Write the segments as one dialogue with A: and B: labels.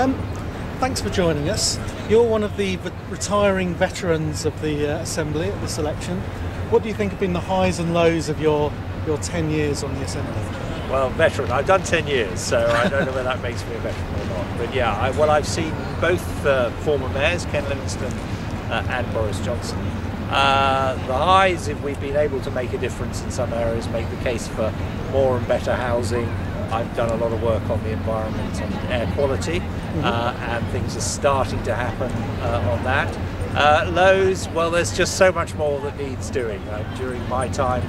A: Um, thanks for joining us. You're one of the retiring veterans of the uh, Assembly at this election. What do you think have been the highs and lows of your, your 10 years on the Assembly?
B: Well, veteran. I've done 10 years, so I don't know whether that makes me a veteran or not. But yeah, I, well, I've seen both uh, former mayors, Ken Livingstone uh, and Boris Johnson. Uh, the highs, if we've been able to make a difference in some areas, make the case for more and better housing. I've done a lot of work on the environment and air quality, mm-hmm. uh, and things are starting to happen uh, on that. Uh, lows, well, there's just so much more that needs doing. Uh, during my time,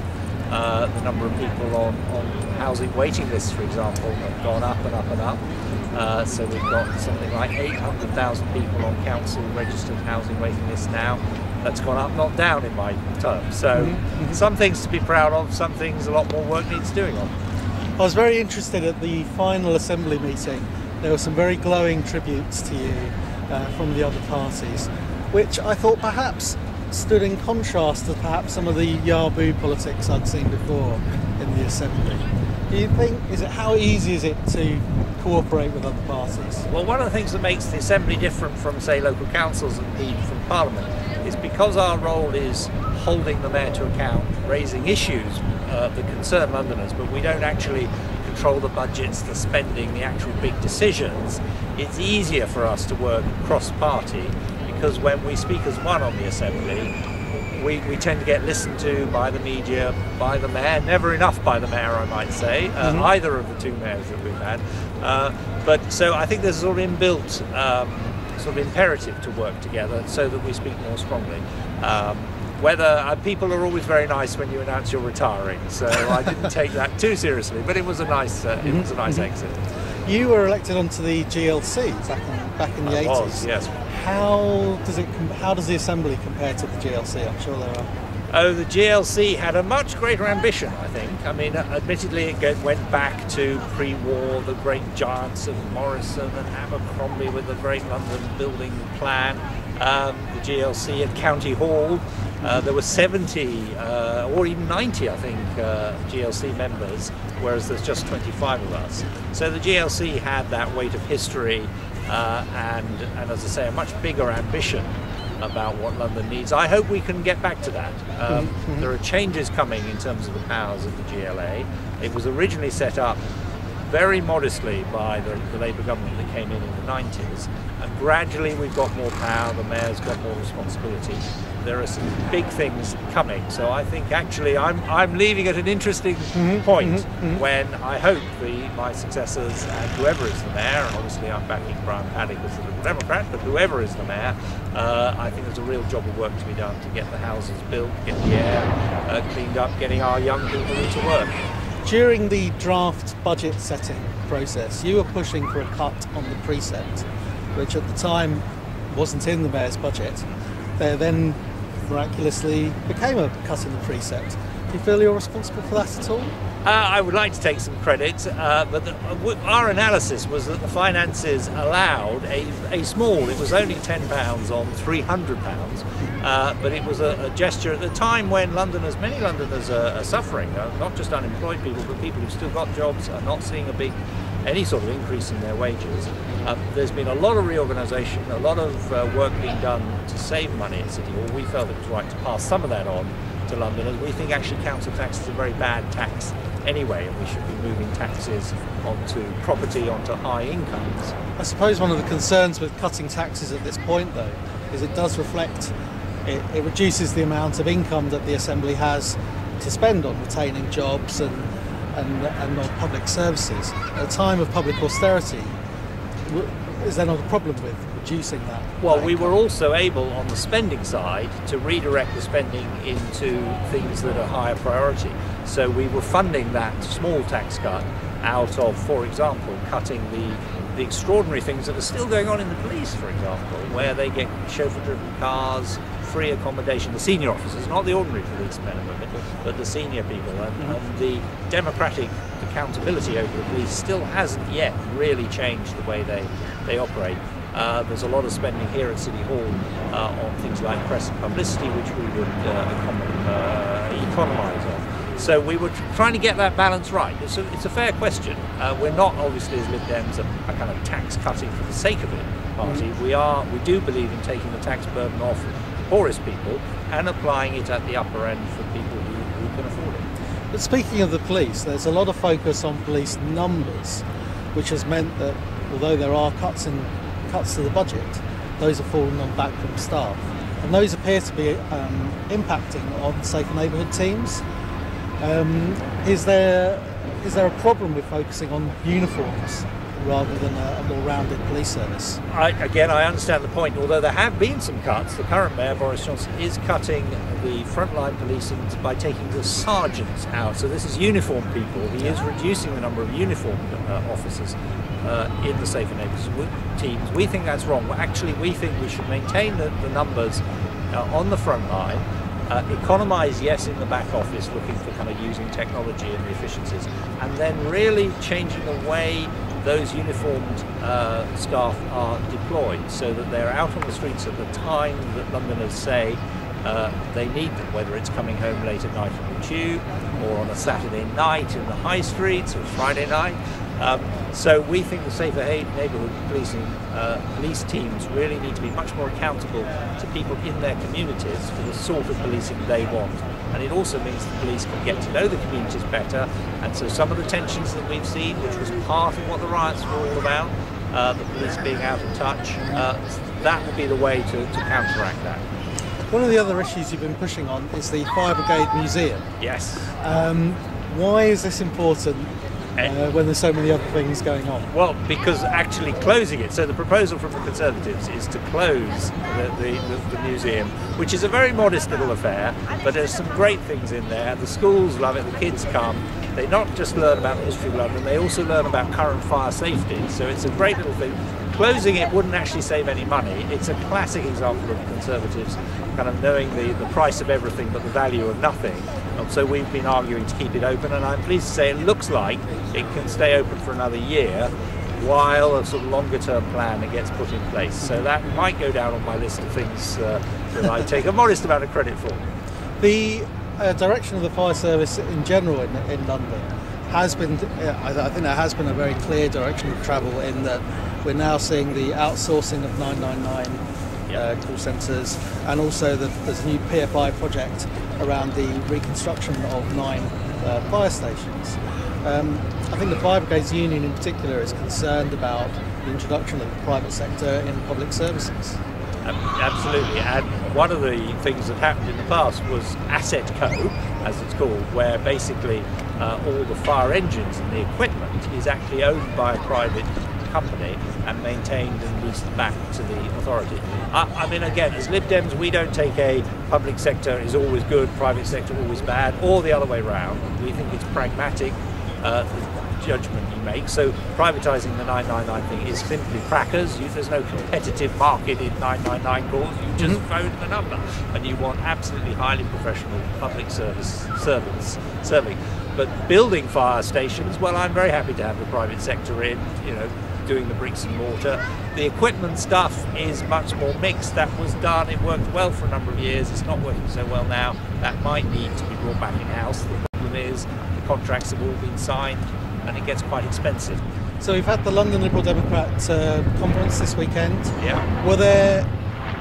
B: uh, the number of people on, on housing waiting lists, for example, have gone up and up and up. Uh, so we've got something like 800,000 people on council registered housing waiting lists now. That's gone up, not down in my term. So mm-hmm. mm-hmm. some things to be proud of, some things a lot more work needs doing on.
A: I was very interested at the final assembly meeting. There were some very glowing tributes to you uh, from the other parties, which I thought perhaps stood in contrast to perhaps some of the Yahoo politics I'd seen before in the assembly. Do you think is it how easy is it to cooperate with other parties?
B: Well, one of the things that makes the assembly different from, say, local councils and indeed from Parliament is because our role is holding the mayor to account, raising issues uh, that concern Londoners, but we don't actually control the budgets, the spending, the actual big decisions. It's easier for us to work cross-party because when we speak as one on the assembly, we, we tend to get listened to by the media, by the mayor, never enough by the mayor, I might say, uh, mm-hmm. either of the two mayors that we've had. Uh, but so I think there's sort of inbuilt um, sort of imperative to work together so that we speak more strongly. Um, whether uh, people are always very nice when you announce you're retiring, so I didn't take that too seriously. But it was a nice, uh, it was a nice mm-hmm. exit.
A: You were elected onto the GLC back in back in the
B: I
A: 80s.
B: Was, yes.
A: How does it? How does the assembly compare to the GLC? I'm sure there are.
B: Oh, the GLC had a much greater ambition, I think. I mean, admittedly, it went back to pre war, the great giants of Morrison and Abercrombie with the Great London Building Plan, um, the GLC at County Hall. Uh, there were 70 uh, or even 90, I think, uh, GLC members, whereas there's just 25 of us. So the GLC had that weight of history uh, and, and, as I say, a much bigger ambition about what London needs. I hope we can get back to that. Um, mm-hmm. There are changes coming in terms of the powers of the GLA. It was originally set up very modestly by the, the Labour government that came in in the 90s, and gradually we've got more power, the mayor's got more responsibility there are some big things coming. So I think actually I'm, I'm leaving at an interesting mm-hmm, point mm-hmm, mm-hmm. when I hope the, my successors and whoever is the mayor, and obviously I'm backing Brian Paddick as the Liberal Democrat, but whoever is the mayor, uh, I think there's a real job of work to be done to get the houses built, get the air uh, cleaned up, getting our young people into work.
A: During the draft budget setting process, you were pushing for a cut on the precept, which at the time wasn't in the mayor's budget. There then miraculously became a cut in the precept. Do you feel you're responsible for that at all?
B: Uh, I would like to take some credit, uh, but the, uh, our analysis was that the finances allowed a, a small, it was only £10 on £300, uh, but it was a, a, gesture at the time when Londoners, many Londoners are, are suffering, uh, not just unemployed people, but people who've still got jobs, are not seeing a big any sort of increase in their wages. Um, there's been a lot of reorganisation, a lot of uh, work being done to save money at City Hall. We felt it was right to pass some of that on to Londoners. We think actually council tax is a very bad tax anyway, and we should be moving taxes onto property, onto high incomes.
A: I suppose one of the concerns with cutting taxes at this point, though, is it does reflect, it, it reduces the amount of income that the Assembly has to spend on retaining jobs and and, and on public services. At a time of public austerity, is there not a problem with reducing that?
B: Well, we were also able on the spending side to redirect the spending into things that are higher priority. So we were funding that small tax cut out of, for example, cutting the the extraordinary things that are still going on in the police, for example, where they get chauffeur-driven cars, free accommodation, the senior officers, not the ordinary policemen and women, but the senior people. And, mm-hmm. and, the democratic accountability over the police still hasn't yet really changed the way they, they operate. Uh, there's a lot of spending here at City Hall uh, on things like press and publicity, which we would uh, uh economise on. So we were trying to get that balance right. It's a, it's a fair question. Uh, we're not obviously as Lib Dems a, a, kind of tax cutting for the sake of it party. Mm-hmm. We are we do believe in taking the tax burden off poorest people and applying it at the upper end for people who, who can afford it.
A: But speaking of the police, there's a lot of focus on police numbers, which has meant that although there are cuts in cuts to the budget, those have fallen on backroom staff, and those appear to be um, impacting on safer neighbourhood teams. Um, is there is there a problem with focusing on uniforms rather than a, a, more rounded police service.
B: I, again, I understand the point. Although there have been some cuts, the current mayor Boris Johnson is cutting the frontline policing by taking the sergeants out. So this is uniformed people. He is reducing the number of uniformed uh, officers uh, in the safer neighbourhoods teams. We think that's wrong. Actually, we think we should maintain the, the numbers uh, on the front line. Uh, economise, yes, in the back office, looking for kind of using technology and the efficiencies, and then really changing the way those uniformed uh, staff are deployed so that they're out on the streets at the time that Londoners say uh, they need them, whether it's coming home late at night on the tube or on a Saturday night in the high streets or Friday night. Um, so we think the safer neighbourhood policing uh, police teams really need to be much more accountable to people in their communities for the sort of policing they want. And it also means the police can get to know the communities better. And so some of the tensions that we've seen, which was part of what the riots were all about, uh, the police being out of touch, uh, that would be the way to, to counteract that.
A: One of the other issues you've been pushing on is the Fire Brigade Museum.
B: Yes.
A: Um, why is this important uh, when there's so many other things going on?
B: Well, because actually closing it. So the proposal from the Conservatives is to close the, the, the, the, museum, which is a very modest little affair, but there's some great things in there. The schools love it, the kids come. They not just learn about the history of London, they also learn about current fire safety. So it's a great little thing. Closing it wouldn't actually save any money. It's a classic example of Conservatives kind of knowing the, the price of everything but the value of nothing. So we've been arguing to keep it open, and I'm pleased to say it looks like it can stay open for another year while a sort of longer term plan gets put in place. So that might go down on my list of things uh, that I take a modest amount of credit for.
A: The uh, direction of the fire service in general in, in London has been, uh, I think there has been a very clear direction of travel in that we're now seeing the outsourcing of 999 uh, call centres, and also the, there's a new PFI project around the reconstruction of nine uh, fire stations. Um, I think the Fire Brigades Union in particular is concerned about the introduction of the private sector in public services.
B: Absolutely, and one of the things that happened in the past was Asset Co, as it's called, where basically uh, all the fire engines and the equipment is actually owned by a private company and maintained and leased back to the authority. I, I, mean, again, as Lib Dems, we don't take a public sector is always good, private sector always bad, or the other way around. We think it's pragmatic. Uh, judgment you make. So privatising the 999 thing is simply crackers. You, there's no competitive market in 999 calls. You just mm-hmm. phone the number, and you want absolutely highly professional public service servants serving. But building fire stations, well, I'm very happy to have the private sector in. You know, doing the bricks and mortar. The equipment stuff is much more mixed. That was done, it worked well for a number of years, it's not working so well now. That might need to be brought back in house. The problem is the contracts have all been signed and it gets quite expensive.
A: So we've had the London Liberal Democrat uh, conference this weekend.
B: Yeah.
A: Were there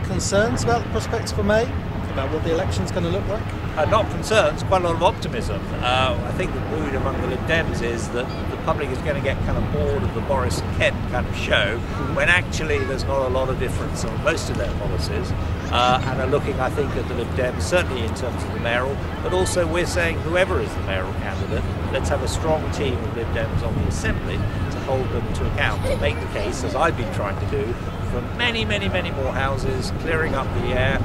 A: concerns about the prospects for May? About what the election's going to look like?
B: Uh, not concerns, quite a lot of optimism. Uh, I think the mood among the Lib Dems is that the public is going to get kind of bored of the Boris Ken kind of show, when actually there's not a lot of difference on most of their policies, uh, and are looking, I think, at the Lib Dems, certainly in terms of the mayoral, but also we're saying whoever is the mayoral candidate, let's have a strong team of Lib Dems on the Assembly to hold them to account, to make the case, as I've been trying to do, for many, many, many more houses, clearing up the air,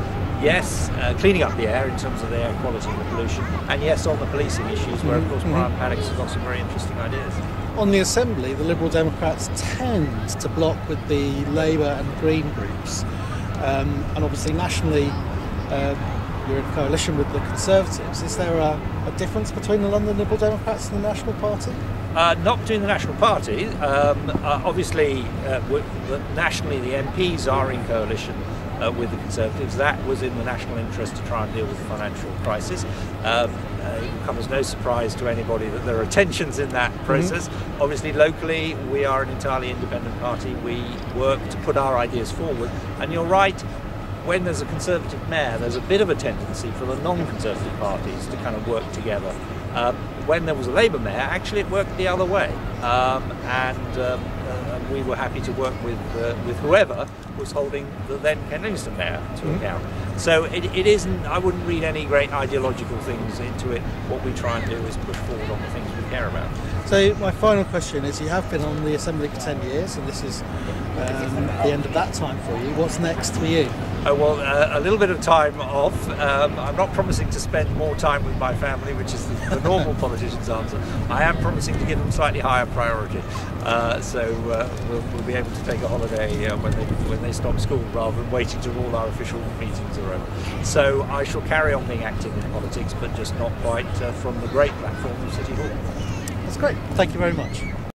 B: yes, uh, cleaning up the air in terms of the air quality and the pollution, and yes, on the policing issues, where of course mm-hmm. Brian Paddick's has got some very interesting ideas.
A: On the Assembly, the Liberal Democrats tend to block with the Labour and Green groups, um, and obviously nationally, uh, you're in coalition with the Conservatives. Is there a, a, difference between the London Liberal Democrats and the National Party?
B: Uh, not between the National Party. Um, uh, obviously, uh, nationally, the MPs are in coalition uh, with the Conservatives. That was in the national interest to try and deal with the financial crisis. Um, uh, it will come as no surprise to anybody that there are tensions in that mm-hmm. process. Mm-hmm. Obviously, locally, we are an entirely independent party. We work to put our ideas forward. And you're right, when there's a Conservative mayor, there's a bit of a tendency for the non Conservative parties to kind of work together. Um, when there was a Labour mayor, actually it worked the other way. Um, and um, uh, we were happy to work with, uh, with whoever was holding the then Ken Livingstone mayor to mm-hmm. account. So it, it isn't, I wouldn't read any great ideological things into it. What we try and do is push forward on the things we care about.
A: So my final question is: You have been on the Assembly for ten years, and this is um, the end of that time for you. What's next for you?
B: Uh, well, uh, a little bit of time off. Um, I'm not promising to spend more time with my family, which is the, the normal politician's answer. I am promising to give them slightly higher priority. Uh, so uh, we'll, we'll, be able to take a holiday uh, when they when they stop school, rather than waiting till all our official meetings are over. So I shall carry on being active in politics, but just not quite uh, from the great platform of City Hall.
A: That's great. Thank you very much.